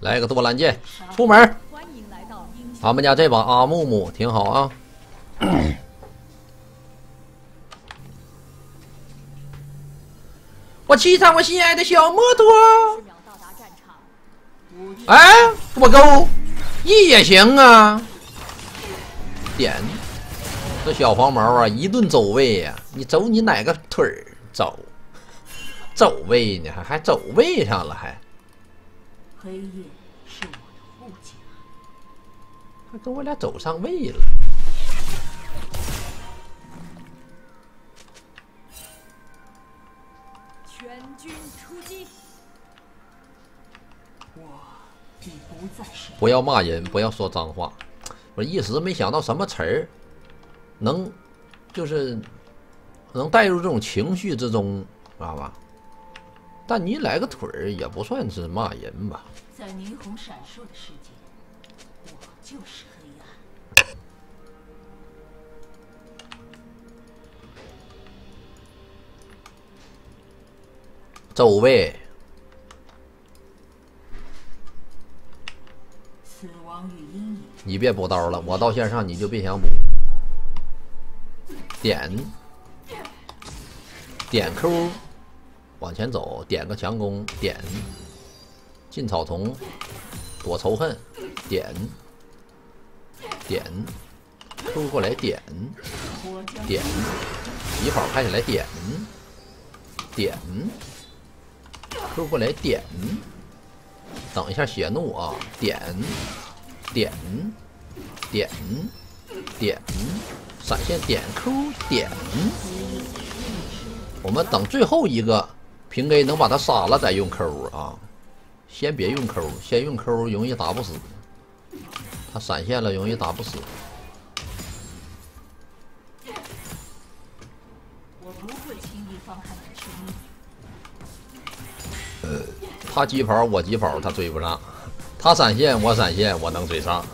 来个多兰剑，出门。俺们家这把阿木木挺好啊。我骑上我心爱的小摩托。哎，我勾一也行啊。点，这小黄毛啊，一顿走位呀！你走你哪个腿儿走？走位呢？还还走位上了还？黑夜是我的护甲，还跟我俩走上位了。全军出击！我已不再是。不要骂人，不要说脏话。我一时没想到什么词儿能，就是能带入这种情绪之中，知道吧？但你来个腿儿也不算是骂人吧？在霓虹闪烁的世界，我就是黑暗。走位。你别补刀了，我到线上你就别想补。点点 Q，往前走，点个强攻，点进草丛，躲仇恨，点点 Q 过来，点点疾跑开起来，点点 Q 过来，点等一下血怒啊，点。点点点闪现点 Q 点，我们等最后一个平 A 能把他杀了再用 Q 啊，先别用 Q，先用 Q 容易打不死，他闪现了容易打不死。呃，他疾跑我疾跑，他追不上。他闪现，我闪现，我能追上。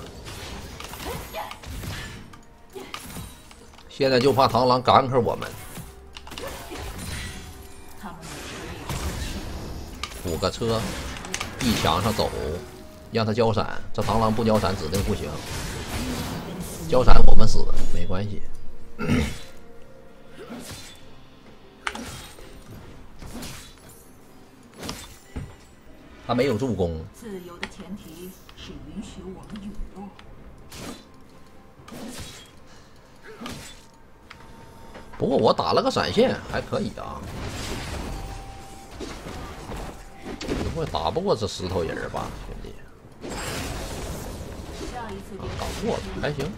现在就怕螳螂赶克我们。补个车，一墙上走，让他交闪。这螳螂不交闪，指定不行。交闪我们死，没关系。他没有助攻。自由的前提是允许我们陨落。不过我打了个闪现，还可以啊。打不过这石头人吧，兄弟？打过了，还行。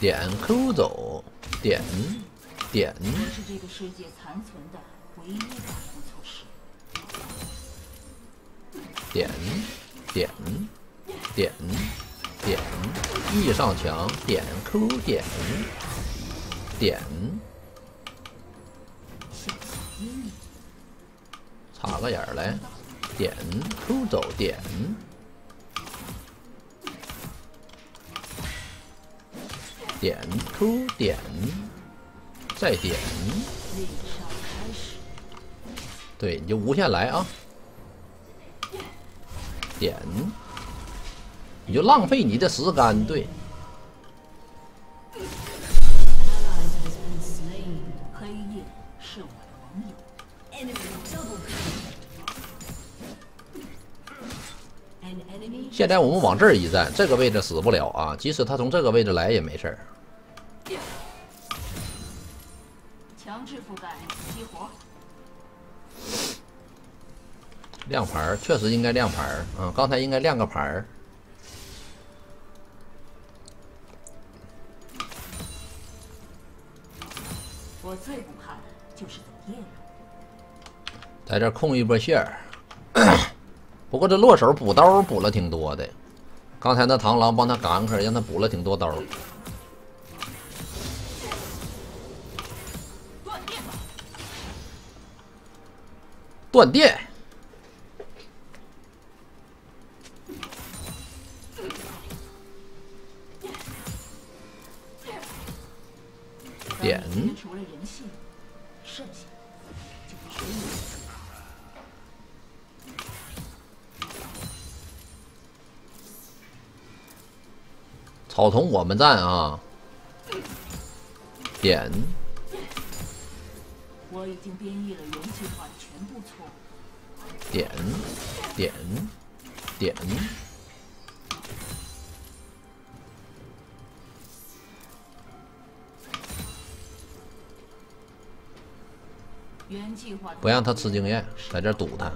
点 Q 走，点点。是这个世界残存的唯一保护措施。点点点点，E 上墙，点 Q 点点。插个眼儿来，点 Q 走，点。点 Q 点，再点，对，你就无限来啊！点，你就浪费你的时间，对。现在我们往这儿一站，这个位置死不了啊！即使他从这个位置来也没事儿。强制覆盖激活。亮牌儿，确实应该亮牌儿。嗯，刚才应该亮个牌儿。我最不怕的就是走夜路。在这控一波线儿。不过这落手补刀补了挺多的，刚才那螳螂帮他赶克，让他补了挺多刀。断电吧！断电！点。草丛我们占啊！点。我已经编译了原计划的全部错误。点点点。不让他吃经验，在这堵他。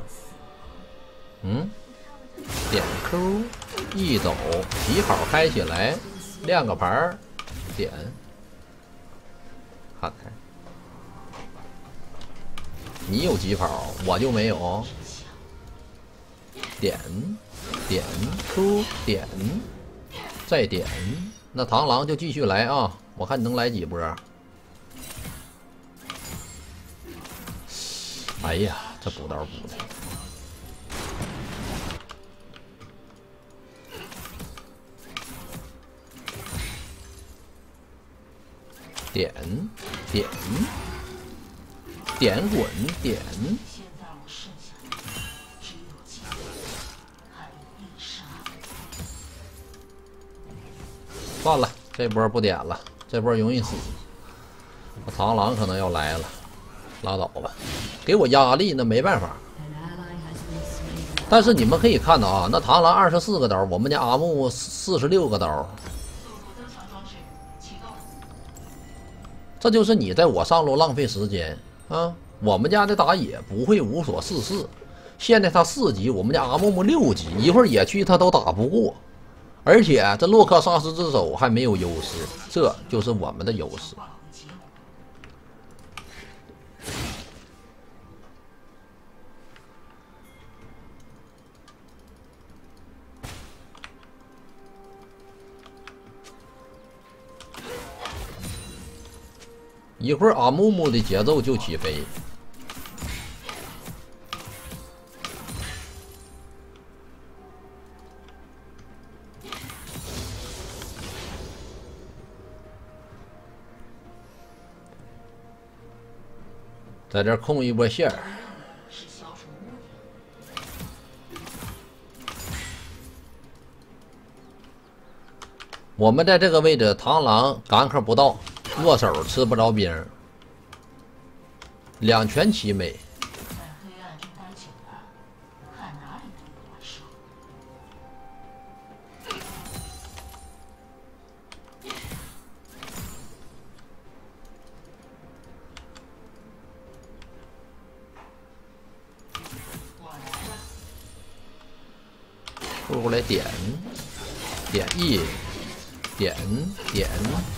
嗯，点 Q，一走，疾跑开起来，亮个牌儿，点，看看，你有疾跑，我就没有。点点 Q 点，再点，那螳螂就继续来啊！我看你能来几波。哎呀，这补刀补的，点点点滚点，算了，这波不点了，这波容易死，螳螂可能要来了，拉倒吧。给我压力，那没办法。但是你们可以看到啊，那螳螂二十四个刀，我们家阿木四十六个刀。这就是你在我上路浪费时间啊！我们家的打野不会无所事事。现在他四级，我们家阿木木六级，一会儿野区他都打不过。而且这洛克萨斯之手还没有优势，这就是我们的优势。一会儿阿木木的节奏就起飞，在这控一波线儿。我们在这个位置，螳螂赶克不到。握手吃不着兵，两全其美。点点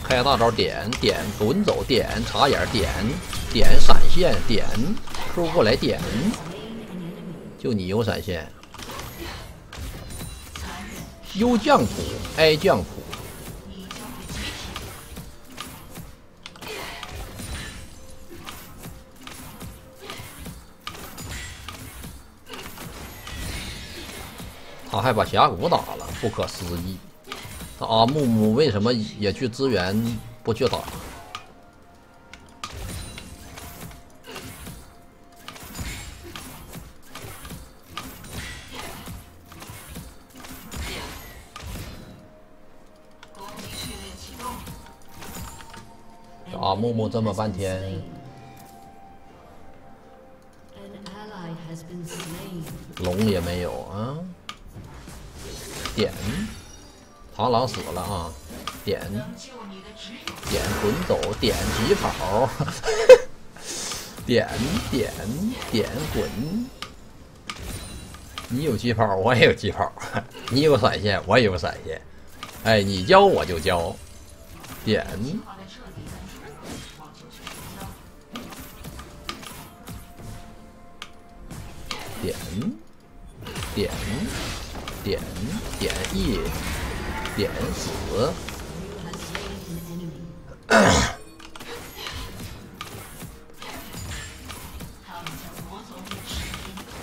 开大招，点点滚走，点插眼，点点闪现，点 Q 过来，点就你有闪现。优将谱，A 将谱，他还把峡谷打了，不可思议。阿木木为什么也去支援，不去打？阿木木这么半天，龙也没有啊，点。螳螂死了啊！点点滚走，点疾跑，点点点滚。你有疾跑，我也有疾跑；你有闪现，我也有闪现。哎，你教我就教。点点点点点 E。点死！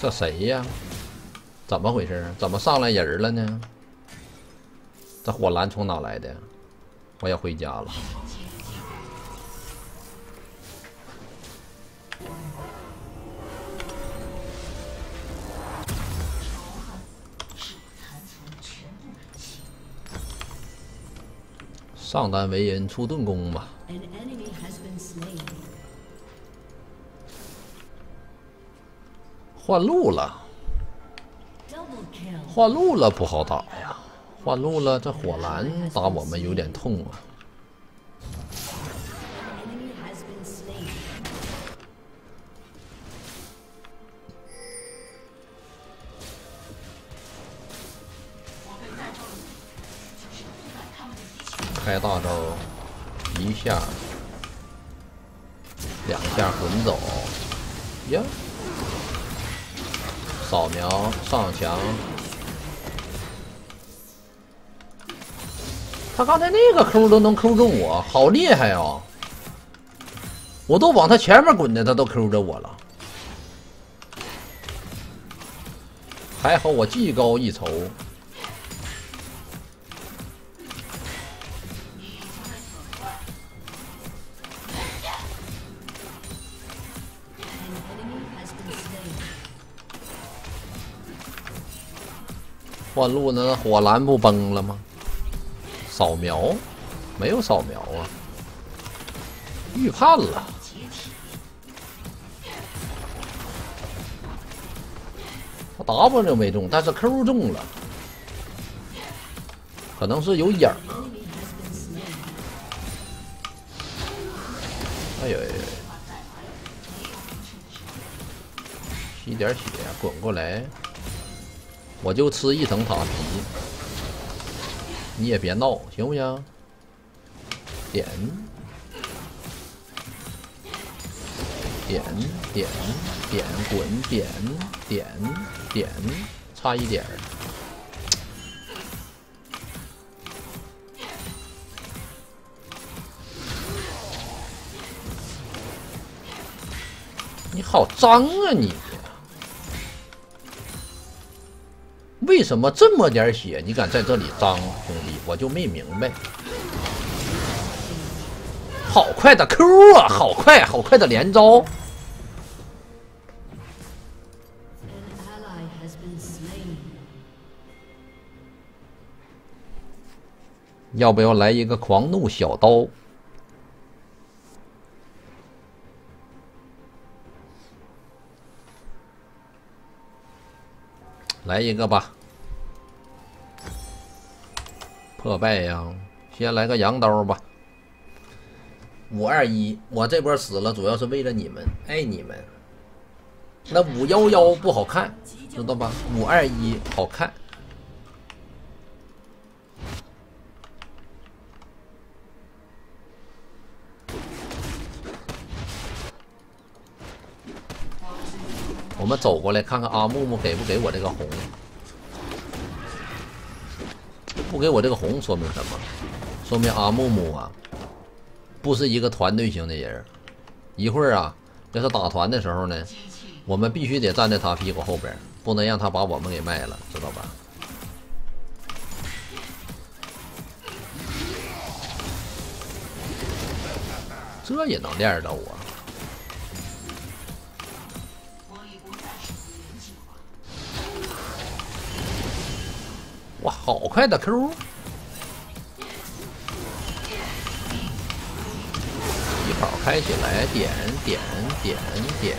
这谁呀？怎么回事？怎么上来人了呢？这火蓝从哪来的？我要回家了。上单为人出盾弓吧。换路了，换路了不好打呀！换路了，这火蓝打我们有点痛啊。开大招，一下、两下滚走，呀！扫描上墙，他刚才那个 Q 都能 Q 中我，好厉害啊！我都往他前面滚的，他都 Q 着我了。还好我技高一筹。换路呢？火蓝不崩了吗？扫描，没有扫描啊！预判了，他 W 没中，但是 Q 中了，可能是有影儿。哎呦，吸点血，滚过来。我就吃一层塔皮，你也别闹，行不行？点点点点滚点点点，差一点。你好脏啊你！为什么这么点血，你敢在这里脏，兄弟？我就没明白。好快的 Q 啊！好快，好快的连招。要不要来一个狂怒小刀？来一个吧，破败呀！先来个羊刀吧。五二一，我这波死了，主要是为了你们，爱你们。那五幺幺不好看，知道吧？五二一好看。我们走过来看看阿木木给不给我这个红？不给我这个红说明什么？说明阿木木啊，不是一个团队型的人。一会儿啊，要是打团的时候呢，我们必须得站在他屁股后边，不能让他把我们给卖了，知道吧？这也能练到我？好快的 Q！一跑开起来，点点点点，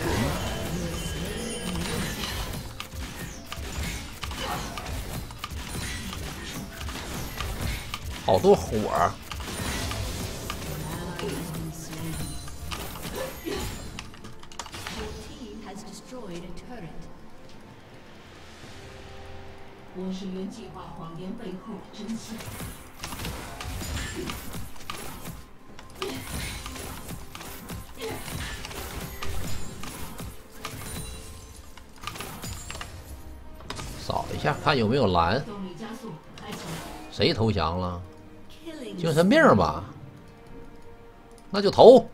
好多火！我是原计划谎言背后的真相。扫一下，看有没有蓝。谁投降了？精神病吧？那就投，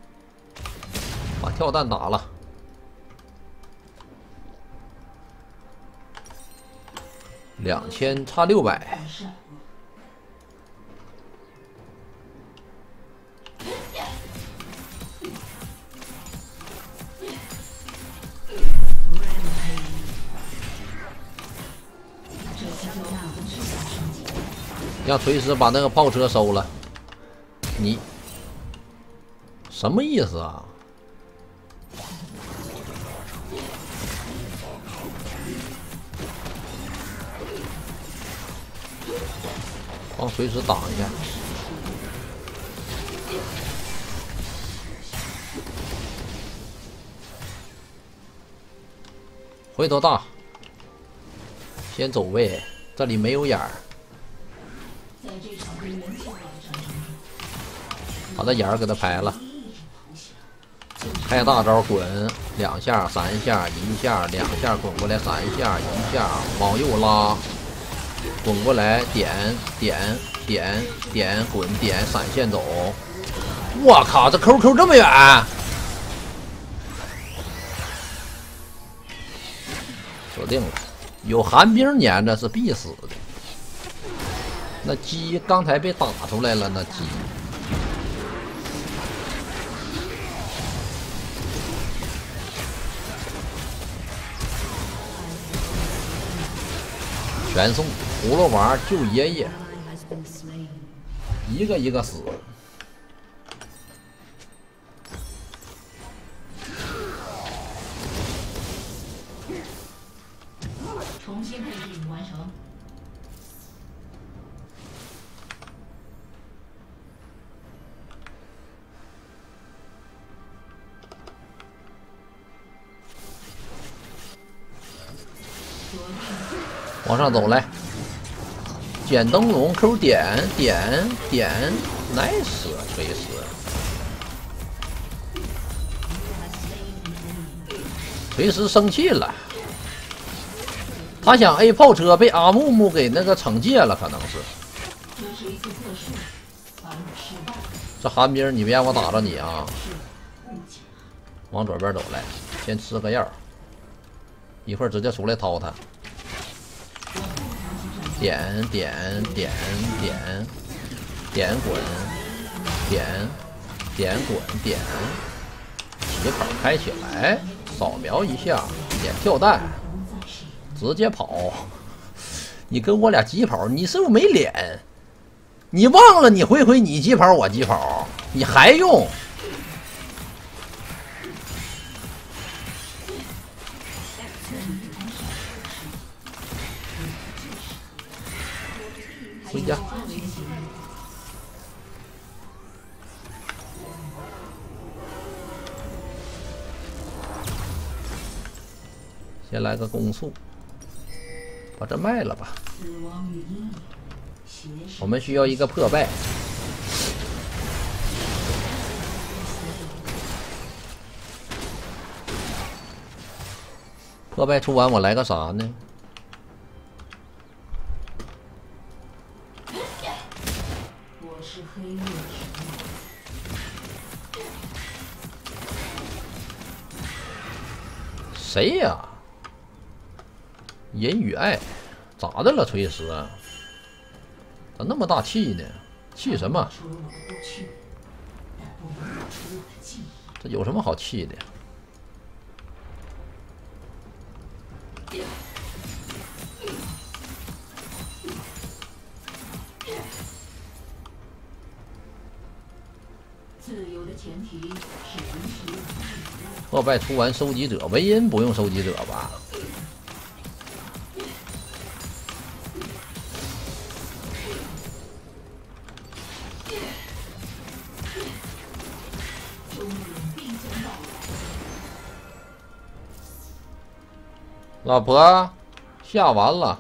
把跳弹打了。两千差六百，让锤石把那个炮车收了。你什么意思啊？帮随时挡一下，回头大，先走位，这里没有眼儿。把他眼儿给他拍了，开大招滚两下、三下、一下、两下滚过来，三下、一下往右拉，滚过来点点点点滚点闪现走。我靠，这 QQ 这么远！锁定了，有寒冰粘着是必死的。那鸡刚才被打出来了，那鸡。全送葫芦娃救爷爷，一个一个死。重新配置完成。往上走来，捡灯笼，Q 点点点，nice，锤死！锤石生气了，他想 A 炮车被阿木木给那个惩戒了，可能是。这寒冰，你别让我打着你啊！往左边走来，先吃个药，一会儿直接出来掏他。点点点点点滚，点点滚点，疾跑开起来，扫描一下，点跳弹，直接跑。你跟我俩疾跑，你是不是没脸？你忘了你回回你疾跑我疾跑，你还用？先来个攻速，把这卖了吧。我们需要一个破败。破败出完，我来个啥呢？谁呀？银与爱，咋的了？锤石，咋那么大气呢？气什么？这有什么好气的？破败出完收集者，维恩不用收集者吧？老婆，下完了。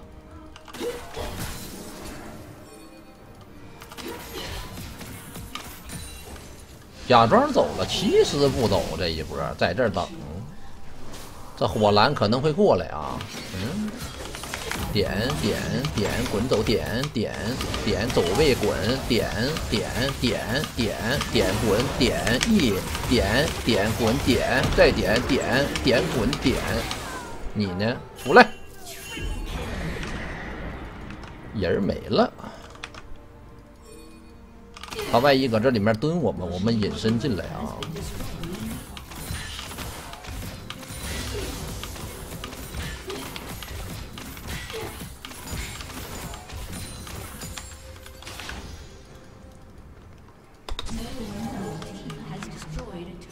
假装走了，其实不走。这一波在这儿等，这火蓝可能会过来啊。嗯，点点点滚走，点点点走位滚，点点点点点滚，点一点点滚，点再点点点滚点。你呢？出来，人没了。他万一搁这里面蹲我们，我们隐身进来啊！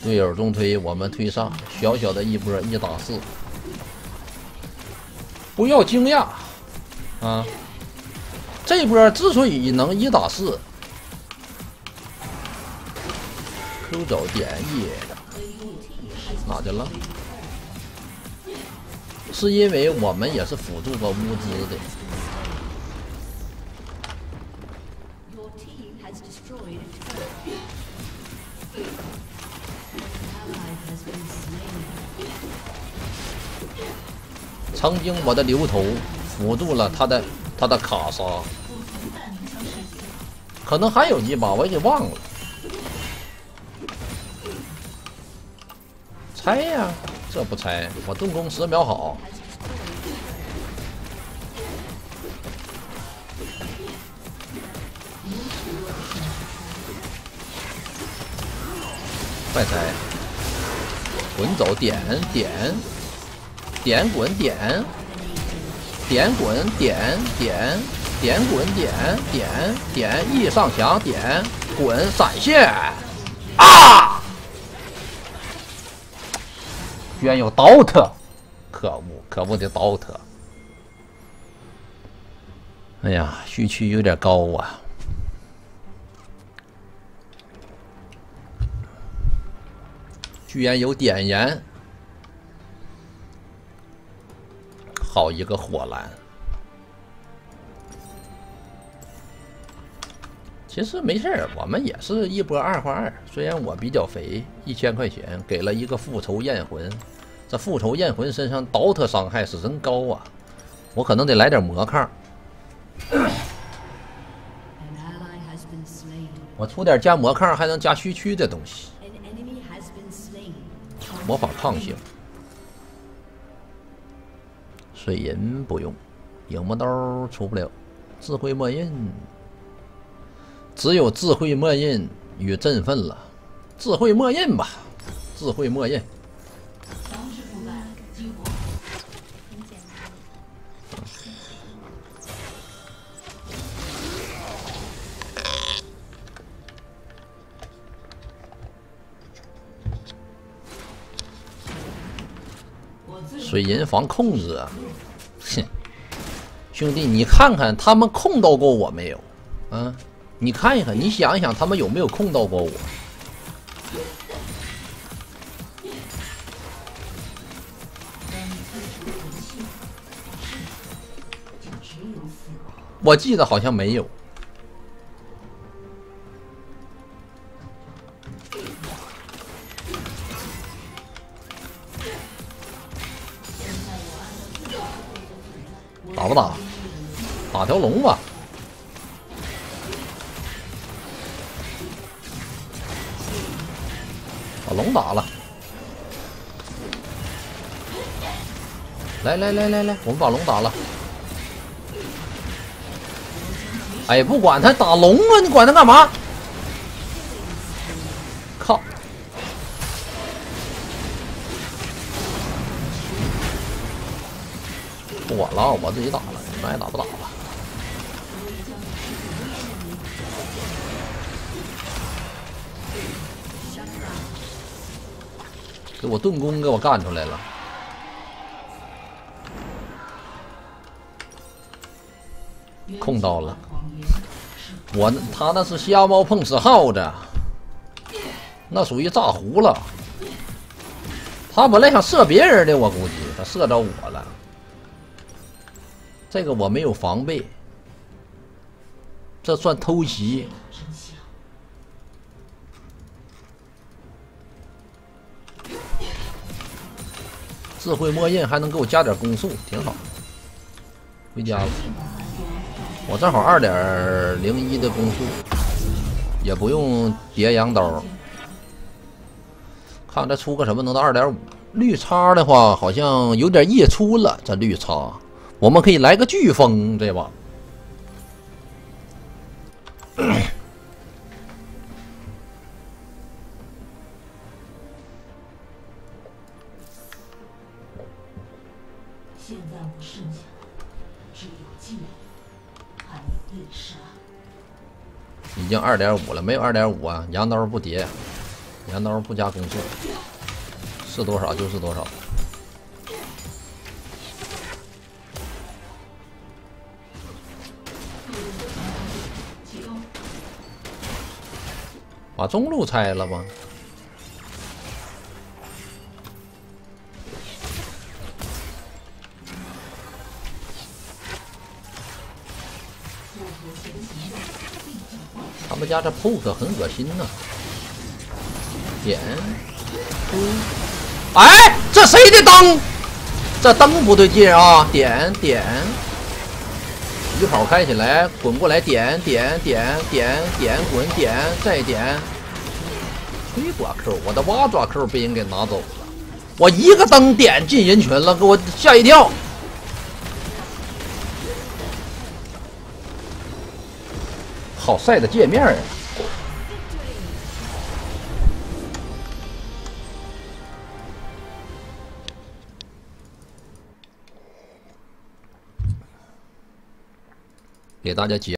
队友中推，我们推上，小小的一波一打四，不要惊讶啊！这波之所以能一打四，Q 走点 E，哪去了？是因为我们也是辅助和物资的。曾经我的牛头辅助了他的他的卡莎，可能还有一把我也给忘了。拆呀，这不拆，我盾攻十秒好。快拆！滚走，点点。点滚点，点滚点点点滚点点点 E 上墙点滚闪现啊！居然有刀特，可恶可恶的刀特！哎呀，虚区有点高啊！居然有点燃。好一个火蓝！其实没事儿，我们也是一波二换二。虽然我比较肥，一千块钱给了一个复仇焰魂，这复仇焰魂身上刀特伤害是真高啊！我可能得来点魔抗。我出点加魔抗还能加虚区的东西，魔法抗性。水银不用，影魔刀出不了，智慧墨印，只有智慧墨印与振奋了，智慧墨印吧，智慧墨印。水银防控制啊！兄弟，你看看他们控到过我没有？啊，你看一看，你想一想，他们有没有控到过我？我记得好像没有。打条龙吧，把龙打了。来来来来来，我们把龙打了。哎，不管他打龙啊，你管他干嘛？靠！不管了，我自己打了，你们爱打不打。给我盾弓给我干出来了，控到了。我他那是瞎猫碰死耗子，那属于炸糊了。他本来想射别人的，我估计他射着我了。这个我没有防备，这算偷袭。智慧墨印还能给我加点攻速，挺好。回家了，我正好二点零一的攻速，也不用叠羊刀。看再出个什么能到二点五？绿叉的话好像有点溢出了，这绿叉。我们可以来个飓风，对吧？二点五了，没有二点五啊！羊刀不叠。羊刀不加攻速，是多少就是多少。把中路拆了吧？他们家这 poke 很恶心呐！点，哎，这谁的灯？这灯不对劲啊！点点，鱼跑开起来，滚过来，点点点点点，滚点，再点。吹挂 Q，我的蛙爪 Q 被人给拿走了，我一个灯点进人群了，给我吓一跳。好帅的界面呀！给大家解。